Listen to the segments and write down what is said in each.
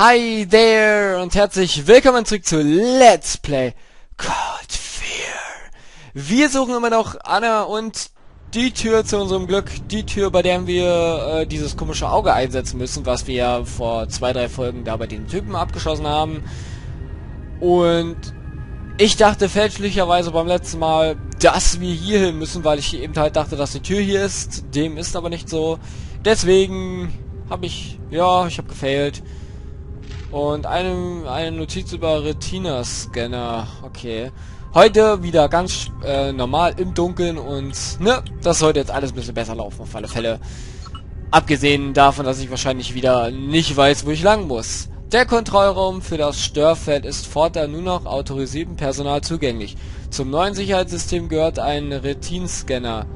Hi there und herzlich willkommen zurück zu Let's Play Cold Fear. Wir suchen immer noch Anna und die Tür zu unserem Glück, die Tür, bei der wir äh, dieses komische Auge einsetzen müssen, was wir ja vor zwei, drei Folgen da bei den Typen abgeschossen haben. Und ich dachte fälschlicherweise beim letzten Mal, dass wir hier hin müssen, weil ich eben halt dachte, dass die Tür hier ist. Dem ist aber nicht so. Deswegen habe ich, ja, ich habe gefailt. Und eine, eine Notiz über Retina-Scanner. Okay. Heute wieder ganz äh, normal im Dunkeln und ne, das sollte jetzt alles ein bisschen besser laufen auf alle Fälle. Abgesehen davon, dass ich wahrscheinlich wieder nicht weiß, wo ich lang muss. Der Kontrollraum für das Störfeld ist fortan nur noch autorisiertem Personal zugänglich. Zum neuen Sicherheitssystem gehört ein Retin-Scanner.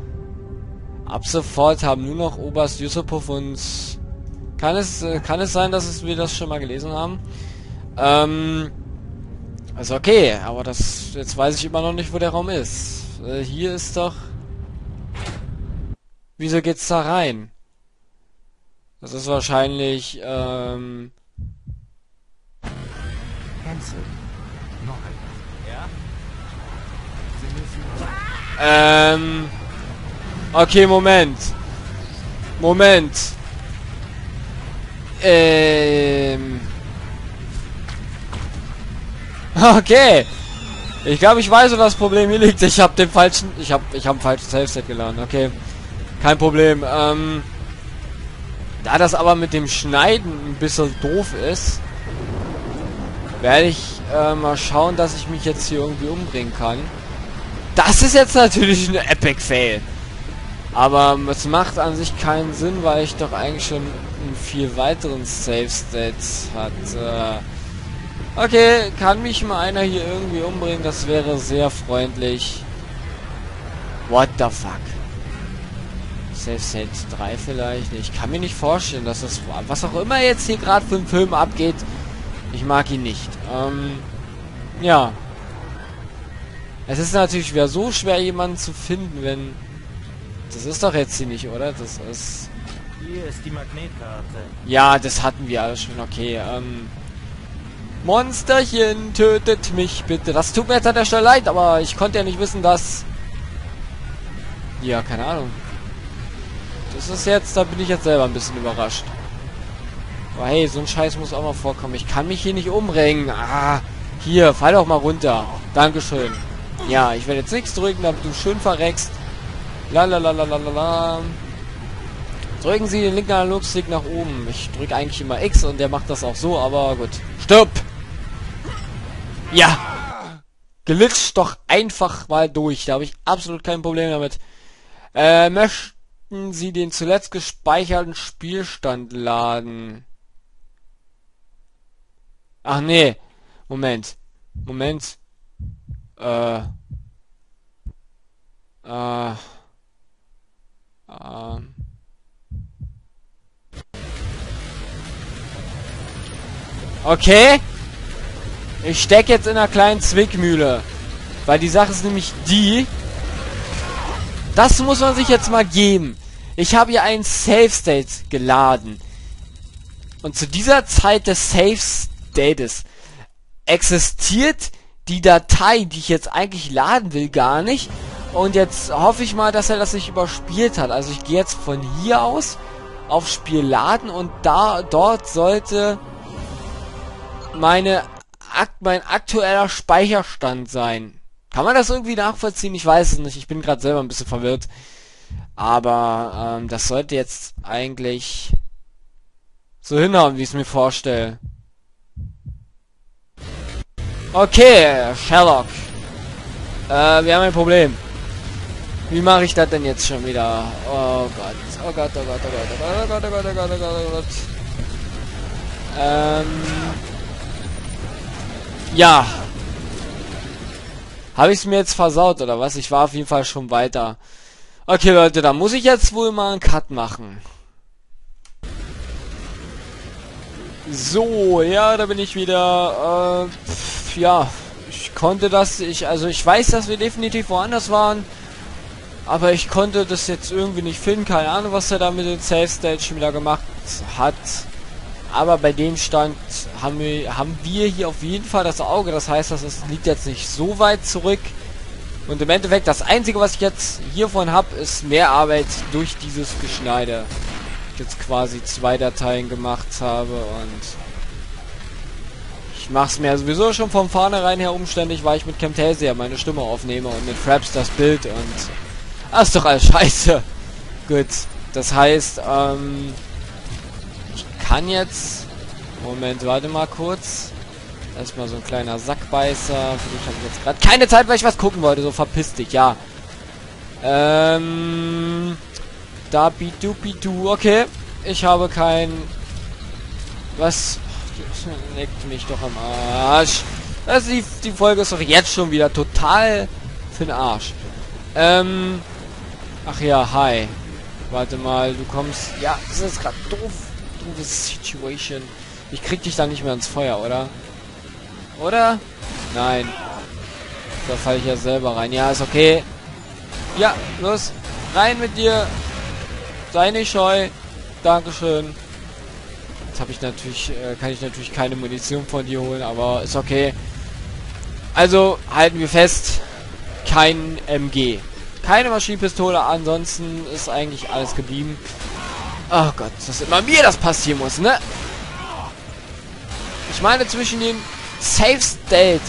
Ab sofort haben nur noch Oberst Yusupov und... Kann es, äh, kann es sein, dass es, wir das schon mal gelesen haben? Ähm... Also okay, aber das... Jetzt weiß ich immer noch nicht, wo der Raum ist. Äh, hier ist doch... Wieso geht's da rein? Das ist wahrscheinlich, ähm... Hansel, noch. Ja? Sie müssen... Ähm... Okay, Moment. Moment. Ähm... Okay. Ich glaube, ich weiß, wo das Problem hier liegt. Ich habe den falschen... Ich habe ich hab ein falsches Safe-Set geladen. Okay. Kein Problem. Ähm... Da das aber mit dem Schneiden ein bisschen doof ist, werde ich äh, mal schauen, dass ich mich jetzt hier irgendwie umbringen kann. Das ist jetzt natürlich ein Epic Fail. Aber es macht an sich keinen Sinn, weil ich doch eigentlich schon einen viel weiteren Save State hatte. Okay, kann mich mal einer hier irgendwie umbringen? Das wäre sehr freundlich. What the fuck? Save State 3 vielleicht? Ich kann mir nicht vorstellen, dass das... Was auch immer jetzt hier gerade für einen Film abgeht, ich mag ihn nicht. Ähm, ja. Es ist natürlich wieder so schwer, jemanden zu finden, wenn... Das ist doch jetzt hier nicht, oder? Das ist... Hier ist die Magnetkarte. Ja, das hatten wir alles schon. Okay, ähm... Monsterchen, tötet mich bitte. Das tut mir jetzt an der Stelle leid, aber ich konnte ja nicht wissen, dass... Ja, keine Ahnung. Das ist jetzt, da bin ich jetzt selber ein bisschen überrascht. Aber hey, so ein Scheiß muss auch mal vorkommen. Ich kann mich hier nicht umringen. Ah, hier, fall doch mal runter. Dankeschön. Ja, ich werde jetzt nichts drücken, damit du schön verreckst. Lalalalalalala. Drücken Sie den linken Analogstick nach oben. Ich drücke eigentlich immer X und der macht das auch so, aber gut. Stopp! Ja! Glitscht doch einfach mal durch. Da habe ich absolut kein Problem damit. Äh, möchten Sie den zuletzt gespeicherten Spielstand laden? Ach nee. Moment. Moment. Äh. Äh. Okay. Ich stecke jetzt in einer kleinen Zwickmühle. Weil die Sache ist nämlich die. Das muss man sich jetzt mal geben. Ich habe hier einen Save State geladen. Und zu dieser Zeit des Save States existiert die Datei, die ich jetzt eigentlich laden will, gar nicht. Und jetzt hoffe ich mal, dass er das nicht überspielt hat. Also ich gehe jetzt von hier aus auf Spiel laden und da dort sollte meine mein aktueller Speicherstand sein. Kann man das irgendwie nachvollziehen? Ich weiß es nicht. Ich bin gerade selber ein bisschen verwirrt. Aber ähm, das sollte jetzt eigentlich so hinhauen, wie ich es mir vorstelle. Okay, Sherlock. Äh, wir haben ein Problem. Wie mache ich das denn jetzt schon wieder? Oh Gott. Oh Gott, oh Gott, oh Gott, oh Gott, oh Gott, oh Gott, oh Gott, oh Gott, oh Gott. Ähm. Ja. Habe ich es mir jetzt versaut, oder was? Ich war auf jeden Fall schon weiter. Okay, Leute, da muss ich jetzt wohl mal einen Cut machen. So, ja, da bin ich wieder. Äh, pf, ja, ich konnte das, ich, also ich weiß, dass wir definitiv woanders waren. Aber ich konnte das jetzt irgendwie nicht finden. Keine Ahnung, was er da mit den Save Stage wieder gemacht hat. Aber bei dem Stand haben wir, haben wir hier auf jeden Fall das Auge. Das heißt, das ist, liegt jetzt nicht so weit zurück. Und im Endeffekt, das Einzige, was ich jetzt hiervon habe, ist mehr Arbeit durch dieses Geschneide. Ich jetzt quasi zwei Dateien gemacht habe und ich mache es mir sowieso schon von vornherein her umständlich, weil ich mit Camtasia meine Stimme aufnehme und mit Fraps das Bild und... Ah, ist doch alles scheiße. Gut, das heißt, ähm... Kann jetzt... Moment, warte mal kurz. Erstmal so ein kleiner Sackbeißer. Für habe ich jetzt gerade keine Zeit, weil ich was gucken wollte. So verpiss dich, ja. Ähm... Da bidu Okay. Ich habe kein... Was? Leckt mich doch am Arsch. Also die, die Folge ist doch jetzt schon wieder total für den Arsch. Ähm... Ach ja, hi. Warte mal, du kommst... Ja, das ist gerade doof. Doofe Situation. Ich krieg dich da nicht mehr ins Feuer, oder? Oder? Nein. Da falle ich ja selber rein. Ja, ist okay. Ja, los. Rein mit dir. Sei nicht scheu. Dankeschön. Jetzt habe ich natürlich, äh, kann ich natürlich keine Munition von dir holen, aber ist okay. Also halten wir fest, kein MG. Keine Maschinenpistole, ansonsten ist eigentlich alles geblieben. Oh Gott, dass immer mir das passieren muss, ne? Ich meine, zwischen dem Safe State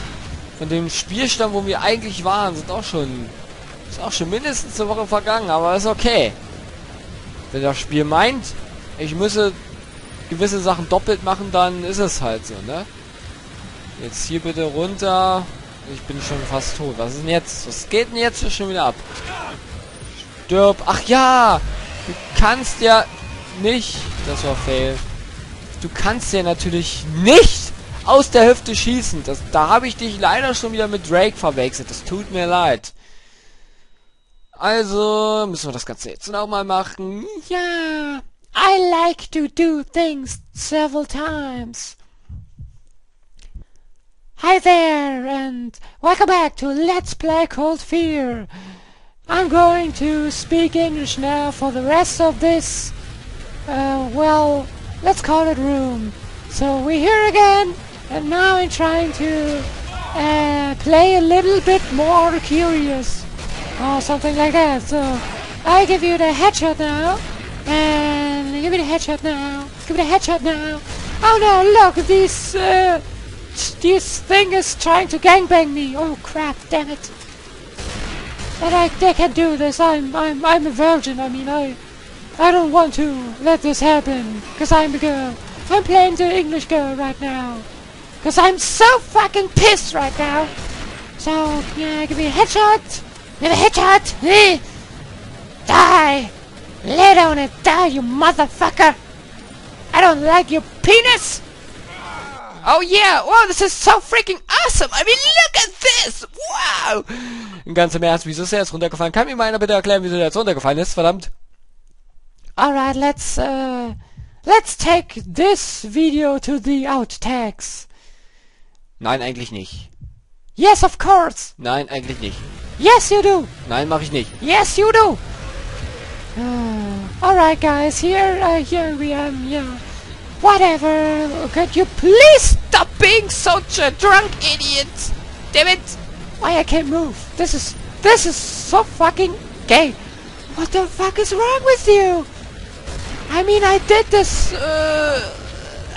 von dem Spielstand, wo wir eigentlich waren, sind auch schon ist auch schon mindestens eine Woche vergangen, aber ist okay. Wenn das Spiel meint, ich müsse gewisse Sachen doppelt machen, dann ist es halt so, ne? Jetzt hier bitte runter. Ich bin schon fast tot. Was ist denn jetzt? Was geht denn jetzt schon wieder ab? Stirb. Ach ja! Du kannst ja nicht... Das war fail. Du kannst ja natürlich nicht aus der Hüfte schießen. Das, da habe ich dich leider schon wieder mit Drake verwechselt. Das tut mir leid. Also müssen wir das Ganze jetzt nochmal machen. Ja, I like to do things several times. Hi there, and welcome back to Let's Play Cold Fear. I'm going to speak English now for the rest of this, uh, well, let's call it room. So we're here again, and now I'm trying to uh, play a little bit more curious, or something like that. So I give you the headshot now, and give me the headshot now. Give me the headshot now. Oh no! Look, this uh, this thing is trying to gangbang me. Oh crap! Damn it! And I, they can do this. I'm I'm I'm a virgin. I mean I I don't want to let this happen because I'm a girl. I'm playing the English girl right now. Because I'm so fucking pissed right now. So, yeah, give me a headshot. Give me a headshot. Eh. Die. Lay down and die, you motherfucker. I don't like your penis. Oh yeah, wow, this is so freaking awesome. I mean, look at this. Wow. Ganz im Ernst, wieso ist er jetzt runtergefallen? Kann mir mal einer bitte erklären, wieso er jetzt runtergefallen ist? Verdammt. Alright, let's, uh, let's take this video to the outtakes. Nein, eigentlich nicht. Yes, of course. Nein, eigentlich nicht. Yes, you do. Nein, mache ich nicht. Yes, you do. Uh, Alright, guys, here, uh, here we am, yeah. Whatever. Could you please stop being such a drunk idiot? Damn it. Why I can't move? This is, this is so fucking gay. What the fuck is wrong with you? I mean, I did this, uh...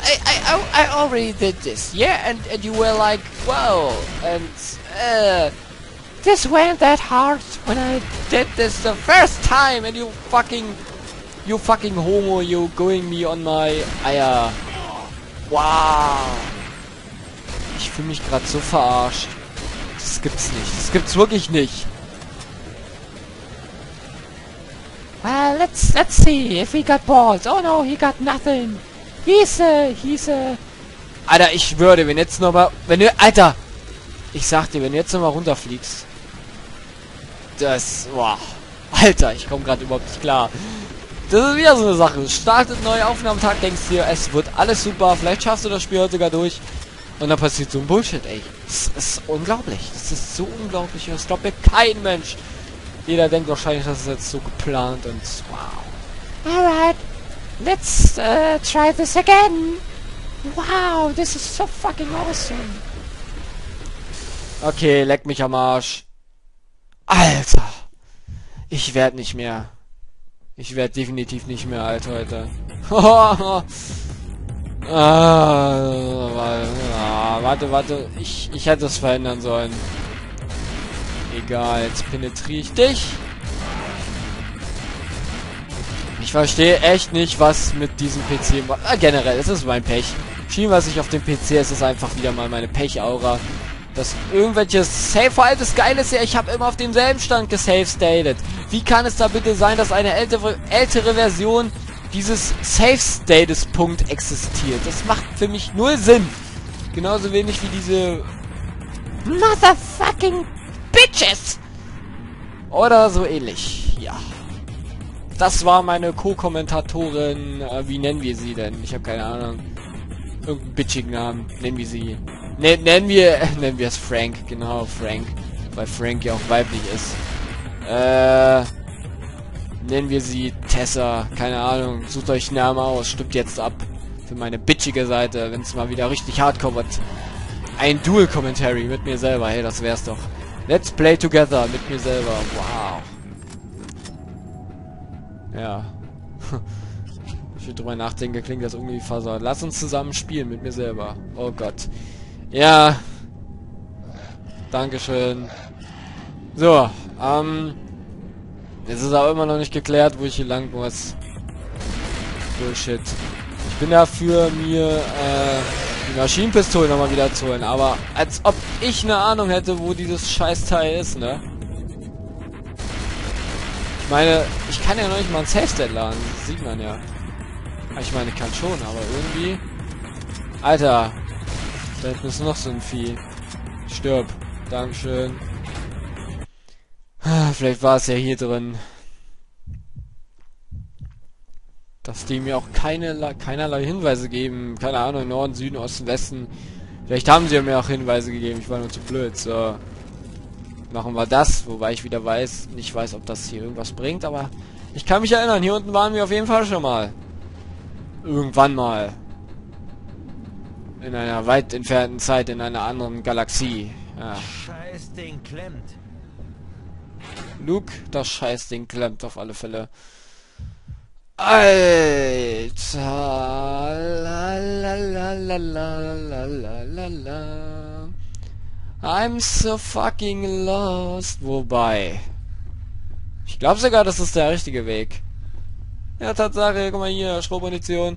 I, I, I already did this, yeah, and, and you were like, wow, and, uh, this went that hard when I did this the first time, and you fucking, you fucking homo, you going me on my Eier. Wow. Ich fühle mich gerade so verarscht. Das gibt's nicht. Das gibt's wirklich nicht. Well, let's let's see if he got balls. Oh no, he got nothing. He's a... Alter, ich würde, wenn jetzt nochmal... Wenn du... Alter! Ich sag dir, wenn du jetzt nochmal runterfliegst... Das... Boah. Alter, ich komme gerade überhaupt nicht klar. Das ist wieder so eine Sache. Startet neue Aufnahmetag, denkst dir, es wird alles super. Vielleicht schaffst du das Spiel heute sogar durch. Und dann passiert so ein Bullshit, ey. Das ist unglaublich. Das ist so unglaublich. Das glaubt mir kein Mensch. Jeder denkt wahrscheinlich, das ist jetzt so geplant und wow. Alright. Let's uh, try this again. Wow, this is so fucking awesome. Okay, leck mich am Arsch. Alter. Ich werd nicht mehr. Ich werd definitiv nicht mehr alt heute. ah, warte, warte. Ich, ich hätte es verändern sollen. Egal, jetzt penetriere ich dich. Ich verstehe echt nicht, was mit diesem PC... Äh, generell, es ist mein Pech. Schien, was ich auf dem PC ist, ist einfach wieder mal meine Pech-Aura. Das irgendwelche Save... Vor allem das Geile ist ja, ich habe immer auf demselben Stand gesave-stated. Wie kann es da bitte sein, dass eine ältere, ältere Version dieses Save-Status-Punkt existiert? Das macht für mich null Sinn. Genauso wenig wie diese... Motherfucking Bitches! Oder so ähnlich. Ja. Das war meine Co-Kommentatorin. Äh, wie nennen wir sie denn? Ich habe keine Ahnung. Irgendeinen bitchigen Namen. Nennen wir sie. Ne, nennen wir, nennen wir es Frank. Genau, Frank. Weil Frank ja auch weiblich ist. Äh, nennen wir sie Tessa. Keine Ahnung. Sucht euch Namen aus. Stimmt jetzt ab. Für meine bitchige Seite. Wenn es mal wieder richtig hardcore wird. Ein Dual-Commentary mit mir selber. Hey, das wär's doch. Let's play together mit mir selber. Wow. Ja. ich will drüber nachdenken, klingt das irgendwie versagt. Lass uns zusammen spielen mit mir selber. Oh Gott. Ja. Dankeschön. So, ähm. Es ist aber immer noch nicht geklärt, wo ich hier lang muss. Bullshit. Ich bin dafür, mir äh, die Maschinenpistole nochmal wieder zu holen. Aber als ob ich eine Ahnung hätte, wo dieses Scheißteil ist, ne? Ich meine, ich kann ja noch nicht mal ein Safe-State laden. Das sieht man ja. Ich meine, ich kann schon, aber irgendwie... Alter. Da ist noch so ein Vieh. Stirb. Dankeschön. Ah, vielleicht war es ja hier drin. Dass die mir auch keine, keinerlei Hinweise geben. Keine Ahnung, Norden, Süden, Osten, Westen. Vielleicht haben sie mir auch Hinweise gegeben. Ich war nur zu blöd. So machen wir das, wobei ich wieder weiß, nicht weiß, ob das hier irgendwas bringt, aber ich kann mich erinnern, hier unten waren wir auf jeden Fall schon mal. Irgendwann mal. In einer weit entfernten Zeit, in einer anderen Galaxie. Ja. Scheiß Ding klemmt. Luke, das Scheißding klemmt auf alle Fälle. Alter. La, la, la, la, la, la, la, la. I'm so fucking lost. Wobei. Ich glaube sogar, das ist der richtige Weg. Ja, Tatsache, guck mal hier, Schrotmunition.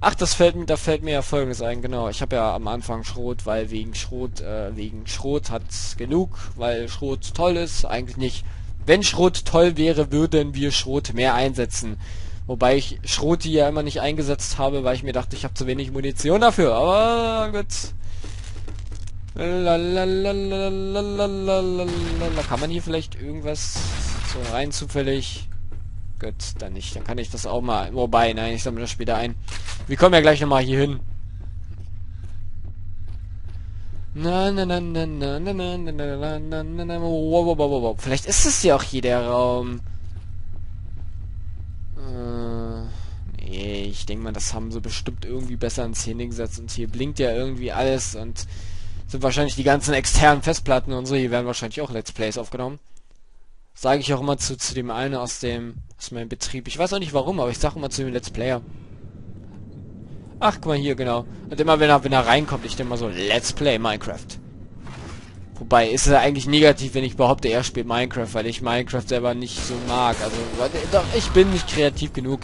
Ach, das fällt mir, da fällt mir ja folgendes ein, genau. Ich habe ja am Anfang Schrot, weil wegen Schrot, äh, wegen Schrot hat's genug, weil Schrot toll ist. Eigentlich nicht. Wenn Schrot toll wäre, würden wir Schrot mehr einsetzen. Wobei ich Schrot ja immer nicht eingesetzt habe, weil ich mir dachte, ich habe zu wenig Munition dafür. Aber gut. Kann man hier vielleicht irgendwas so rein zufällig? Gut, dann nicht. Dann kann ich das auch mal... Wobei, nein, ich sammle das später ein. Wir kommen ja gleich nochmal hier hin. Vielleicht ist es ja auch hier der Raum. Äh, nee, ich denke mal, das haben sie bestimmt irgendwie besser in Szene gesetzt. Und hier blinkt ja irgendwie alles und sind wahrscheinlich die ganzen externen Festplatten und so. Hier werden wahrscheinlich auch Let's Plays aufgenommen. Sage ich auch immer zu, zu dem einen aus dem aus meinem Betrieb. Ich weiß auch nicht warum, aber ich sage immer zu dem Let's Player. Ach, guck mal hier, genau. Und immer wenn er, wenn er reinkommt, ich denke mal so, Let's Play Minecraft. Wobei, ist es eigentlich negativ, wenn ich behaupte, er spielt Minecraft, weil ich Minecraft selber nicht so mag. Also, doch, ich bin nicht kreativ genug.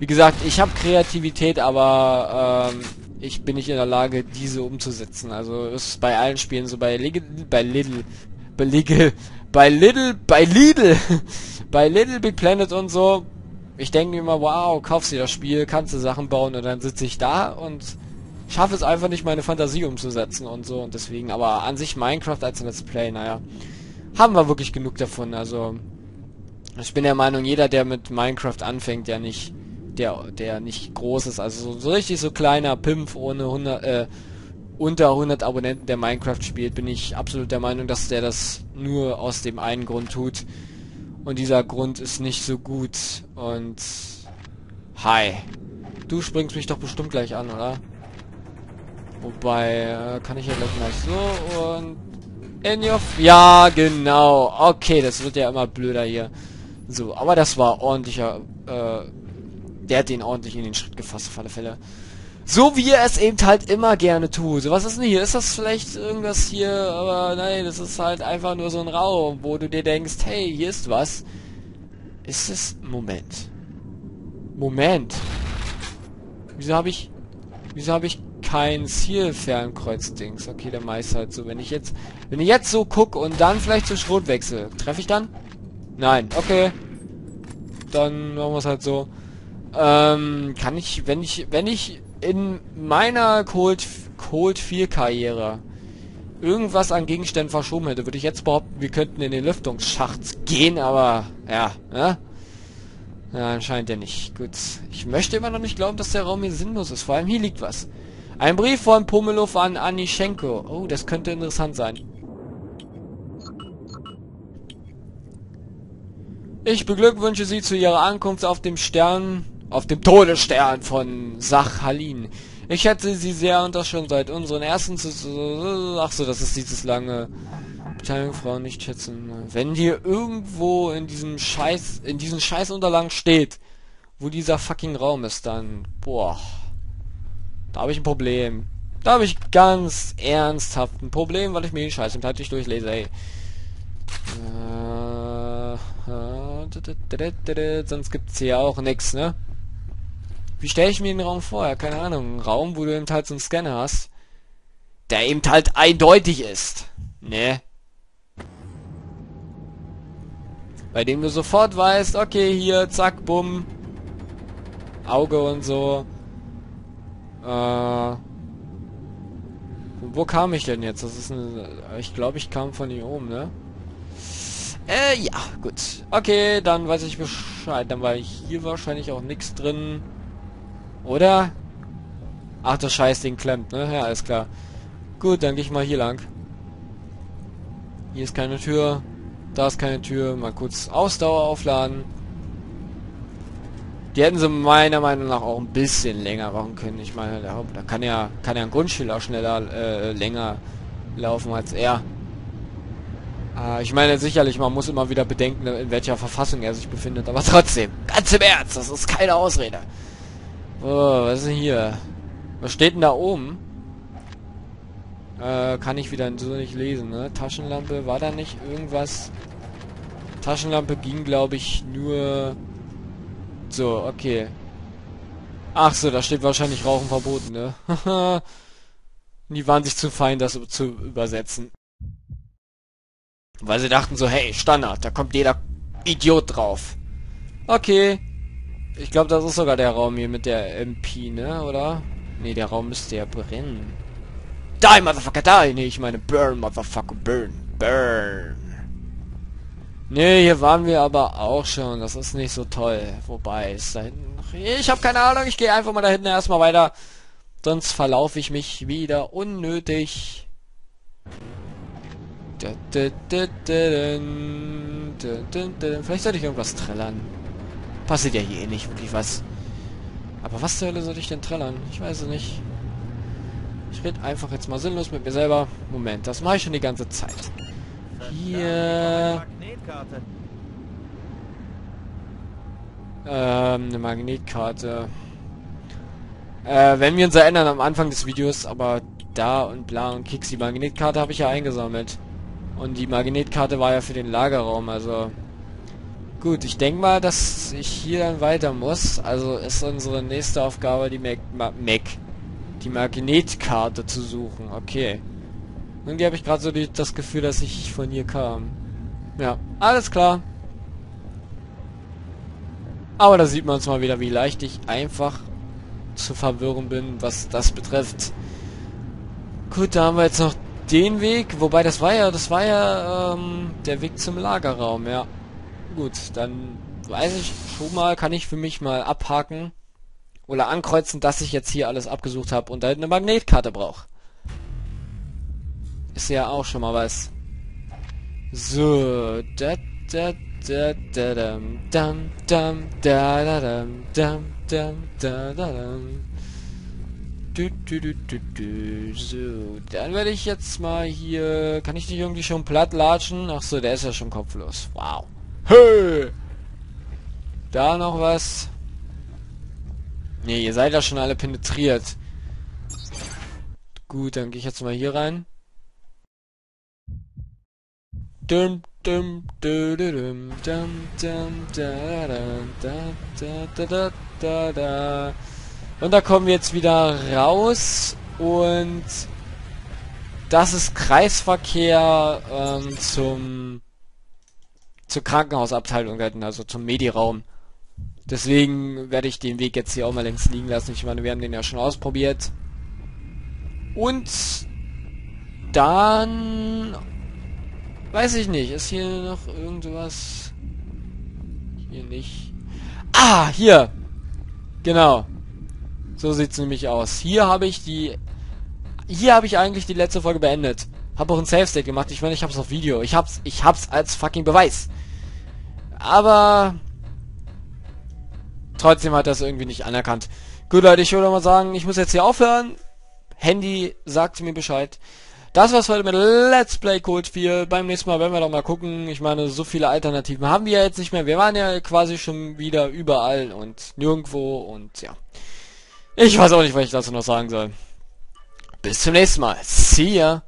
Wie gesagt, ich habe Kreativität, aber ähm, ich bin nicht in der Lage, diese umzusetzen. Also ist bei allen Spielen so bei Lidl, bei Lidl, bei Lidl, bei Lidl, bei Lidl, bei Little Big Planet und so. Ich denke mir immer, wow, kaufst dir das Spiel, kannst du Sachen bauen und dann sitze ich da und schaffe es einfach nicht, meine Fantasie umzusetzen und so. Und deswegen, aber an sich Minecraft als Let's Play, naja, haben wir wirklich genug davon. Also ich bin der Meinung, jeder, der mit Minecraft anfängt, ja nicht der, der nicht groß ist. Also so, so richtig so kleiner Pimpf ohne 100, äh, unter 100 Abonnenten, der Minecraft spielt, bin ich absolut der Meinung, dass der das nur aus dem einen Grund tut. Und dieser Grund ist nicht so gut. Und... Hi. Du springst mich doch bestimmt gleich an, oder? Wobei, äh, kann ich ja gleich mal so und... In your... Ja, genau. Okay, das wird ja immer blöder hier. So, aber das war ordentlicher... Äh, der hat den ordentlich in den Schritt gefasst, auf alle Fälle. So wie er es eben halt immer gerne tut. So, was ist denn hier? Ist das vielleicht irgendwas hier? Aber nein, das ist halt einfach nur so ein Raum, wo du dir denkst, hey, hier ist was. Ist es... Moment. Moment. Wieso habe ich... Wieso habe ich kein Zielfernkreuzdings? Okay, der meist halt so. Wenn ich jetzt... Wenn ich jetzt so gucke und dann vielleicht zu Schrot wechsle, treffe ich dann? Nein. Okay. Dann machen wir es halt so. Ähm, kann ich, wenn ich, wenn ich in meiner Cold, Cold 4 Karriere irgendwas an Gegenständen verschoben hätte, würde ich jetzt behaupten, wir könnten in den Lüftungsschacht gehen, aber ja, ja. Ja, anscheinend ja nicht. Gut. Ich möchte immer noch nicht glauben, dass der Raum hier sinnlos ist. Vor allem hier liegt was. Ein Brief von Pomelov an Anischenko. Oh, das könnte interessant sein. Ich beglückwünsche Sie zu Ihrer Ankunft auf dem Stern auf dem Todesstern von Sachalin. Ich hätte sie sehr und das schon seit unseren ersten... Ach so, das ist dieses lange... Beteiligung Frauen nicht schätzen. Wenn hier irgendwo in diesem Scheiß... in diesen Scheißunterlagen steht, wo dieser fucking Raum ist, dann... Boah. Da habe ich ein Problem. Da habe ich ganz ernsthaft ein Problem, weil ich mir den Scheiß im nicht durchlese, ey. Äh, sonst gibt's hier auch nichts, ne? Wie stelle ich mir den Raum vor? Ja, keine Ahnung. Ein Raum, wo du eben halt so einen Scanner hast, der eben halt eindeutig ist. Ne? Bei dem du sofort weißt, okay, hier, zack, bumm. Auge und so. Äh. Wo kam ich denn jetzt? Das ist eine. Ich glaube, ich kam von hier oben, ne? Äh, ja, gut. Okay, dann weiß ich Bescheid. Dann war hier wahrscheinlich auch nichts drin. Oder? Ach, das Scheißding klemmt, ne? Ja, alles klar. Gut, dann gehe ich mal hier lang. Hier ist keine Tür. Da ist keine Tür. Mal kurz Ausdauer aufladen. Die hätten sie meiner Meinung nach auch ein bisschen länger machen können. Ich meine, da kann ja, kann ja ein Grundschüler schneller, äh, länger laufen als er. Äh, ich meine, sicherlich, man muss immer wieder bedenken, in welcher Verfassung er sich befindet. Aber trotzdem, ganz im Ernst, das ist keine Ausrede. Oh, was ist hier? Was steht denn da oben? Äh, kann ich wieder so nicht lesen, ne? Taschenlampe, war da nicht irgendwas? Taschenlampe ging, glaube ich, nur... So, okay. Ach so, da steht wahrscheinlich Rauchen verboten, ne? Die waren sich zu fein, das zu übersetzen. Weil sie dachten so, hey, Standard, da kommt jeder Idiot drauf. Okay. Ich glaube, das ist sogar der Raum hier mit der MP, ne? Oder? Ne, der Raum müsste ja brennen. Die, Motherfucker, die! Ne, ich meine burn, Motherfucker, burn. Burn. Ne, hier waren wir aber auch schon. Das ist nicht so toll. Wobei, ist da hinten noch... Ich habe keine Ahnung. Ich gehe einfach mal da hinten erstmal weiter. Sonst verlaufe ich mich wieder unnötig. Vielleicht sollte ich irgendwas trällern passiert ja hier eh nicht wirklich was. Aber was zur Hölle soll ich denn trällern? Ich weiß es nicht. Ich rede einfach jetzt mal sinnlos mit mir selber. Moment, das mache ich schon die ganze Zeit. Hier... Ähm, eine Magnetkarte. Äh, wenn wir uns erinnern am Anfang des Videos, aber da und bla und Kicks, die Magnetkarte habe ich ja eingesammelt. Und die Magnetkarte war ja für den Lagerraum, also Gut, ich denke mal, dass ich hier dann weiter muss. Also ist unsere nächste Aufgabe die Mac, Mac die Magnetkarte zu suchen. Okay. Irgendwie habe ich gerade so die, das Gefühl, dass ich von hier kam. Ja, alles klar. Aber da sieht man uns mal wieder, wie leicht ich einfach zu verwirren bin, was das betrifft. Gut, da haben wir jetzt noch den Weg, wobei das war ja, das war ja ähm, der Weg zum Lagerraum, ja. Gut, dann weiß ich schon mal, kann ich für mich mal abhaken oder ankreuzen, dass ich jetzt hier alles abgesucht habe und halt eine Magnetkarte brauche. Ist ja auch schon mal was. So, da da da da dam dam dam da da dam dam dam da da dam. Du, du, du, du, du. So, dann werde ich jetzt mal hier... Kann ich dich irgendwie schon platt latschen? Ach so, der ist ja schon kopflos. Wow. Hey! Da noch was. Nee, ihr seid ja schon alle penetriert. Gut, dann gehe ich jetzt mal hier rein. Dum, dum, dum, dum, dum, dum, da, da, da, da, da. Und da kommen wir jetzt wieder raus und das ist Kreisverkehr ähm, zum zur Krankenhausabteilung, also zum Mediraum. Deswegen werde ich den Weg jetzt hier auch mal längst liegen lassen. Ich meine, wir haben den ja schon ausprobiert. Und dann weiß ich nicht, ist hier noch irgendwas? Hier nicht. Ah, hier. Genau. So sieht's nämlich aus. Hier habe ich die hier habe ich eigentlich die letzte Folge beendet. Habe auch ein Save State gemacht. Ich meine, ich hab's auf Video. Ich hab's ich hab's als fucking Beweis. Aber trotzdem hat das irgendwie nicht anerkannt. Gut, Leute, ich würde mal sagen, ich muss jetzt hier aufhören. Handy sagt mir Bescheid. Das war's heute mit Let's Play Code 4. Beim nächsten Mal werden wir doch mal gucken. Ich meine, so viele Alternativen haben wir ja jetzt nicht mehr. Wir waren ja quasi schon wieder überall und nirgendwo und ja. Ich weiß auch nicht, was ich dazu noch sagen soll. Bis zum nächsten Mal. See ya.